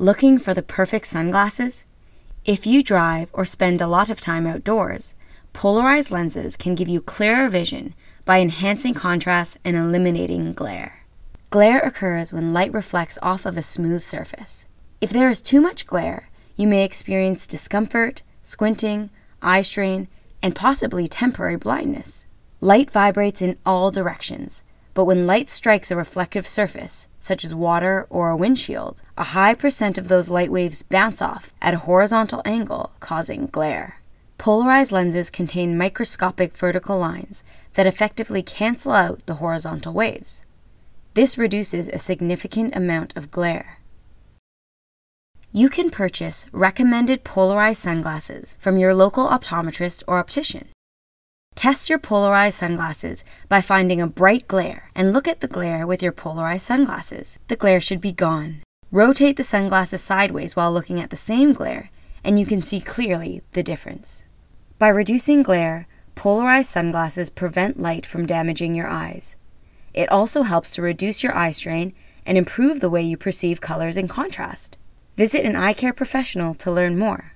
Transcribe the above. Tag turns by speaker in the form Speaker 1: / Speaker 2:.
Speaker 1: Looking for the perfect sunglasses? If you drive or spend a lot of time outdoors, polarized lenses can give you clearer vision by enhancing contrast and eliminating glare. Glare occurs when light reflects off of a smooth surface. If there is too much glare, you may experience discomfort, squinting, eye strain, and possibly temporary blindness. Light vibrates in all directions, but when light strikes a reflective surface, such as water or a windshield, a high percent of those light waves bounce off at a horizontal angle, causing glare. Polarized lenses contain microscopic vertical lines that effectively cancel out the horizontal waves. This reduces a significant amount of glare. You can purchase recommended polarized sunglasses from your local optometrist or optician. Test your polarized sunglasses by finding a bright glare and look at the glare with your polarized sunglasses. The glare should be gone. Rotate the sunglasses sideways while looking at the same glare, and you can see clearly the difference. By reducing glare, polarized sunglasses prevent light from damaging your eyes. It also helps to reduce your eye strain and improve the way you perceive colors and contrast. Visit an eye care professional to learn more.